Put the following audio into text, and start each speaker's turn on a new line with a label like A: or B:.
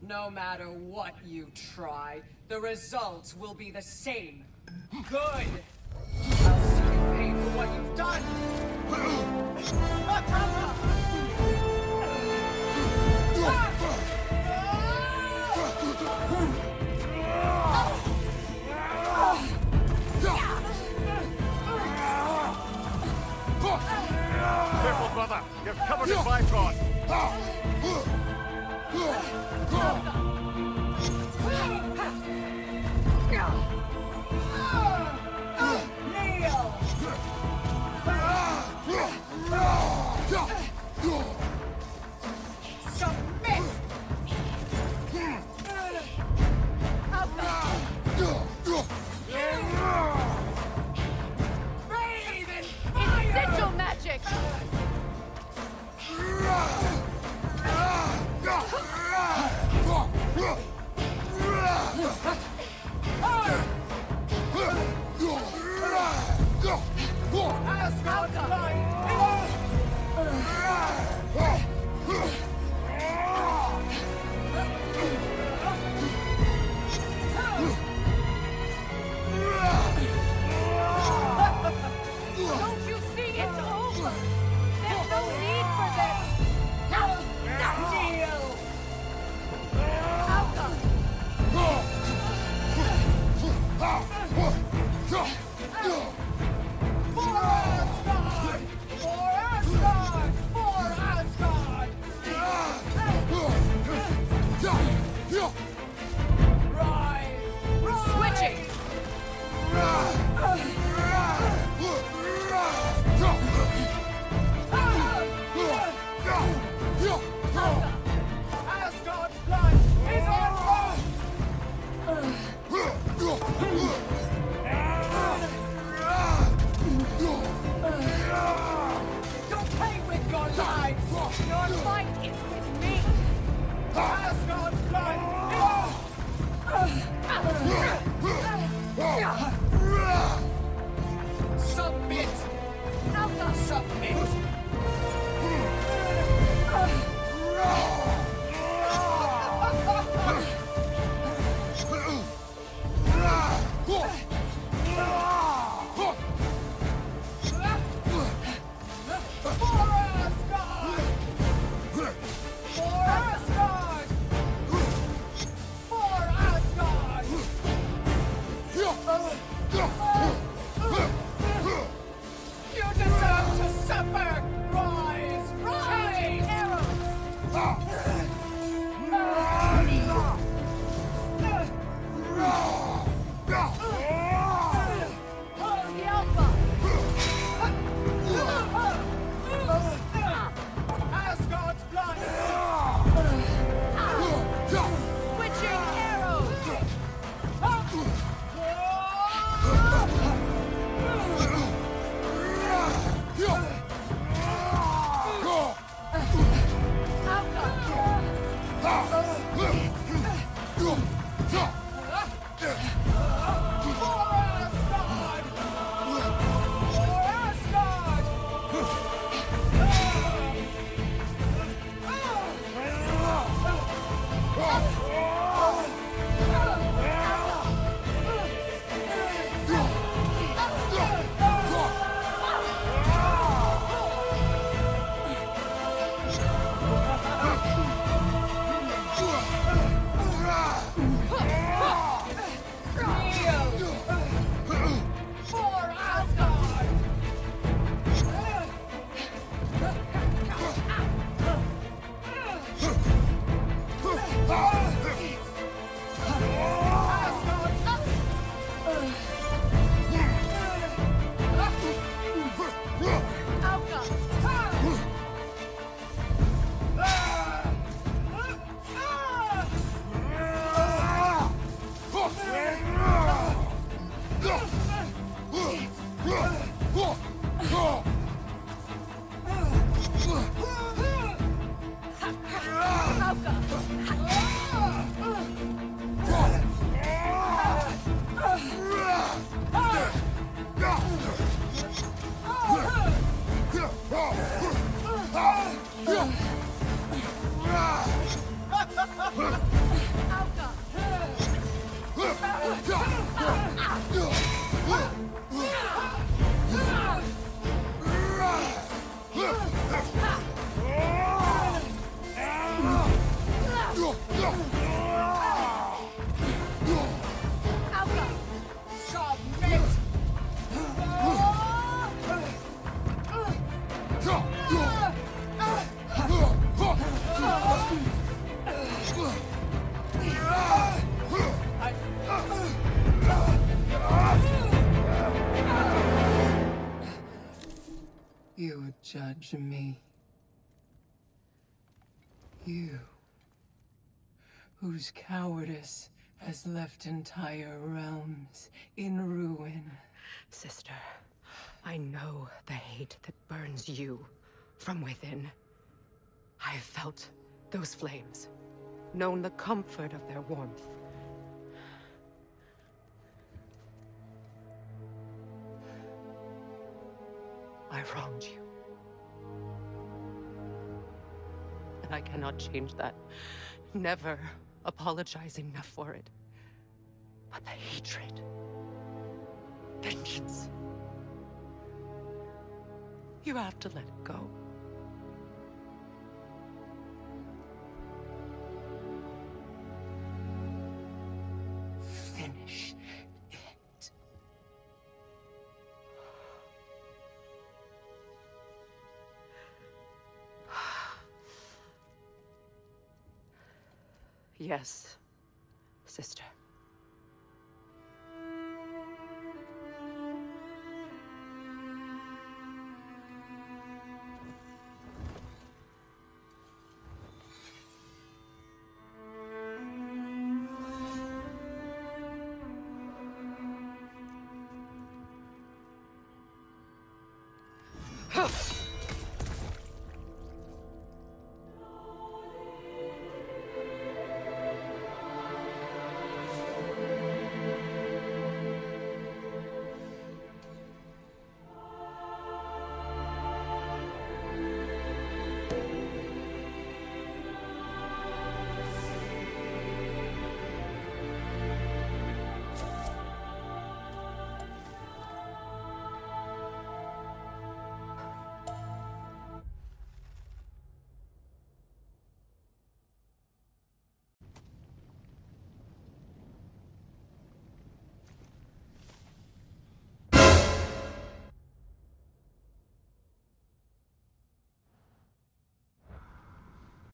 A: No matter what you try, the results will be the same. Good! I'll see you pay for what you've done!
B: Careful, brother. You're covered in Bifrost.
A: go go judge me. You, whose cowardice has left entire realms in ruin.
C: Sister, I know the hate that burns you from within. I have felt those flames, known the comfort of their warmth. I wronged you. I cannot change that. Never apologize enough for it. But the hatred, vengeance, you have to let it go. Yes, sister.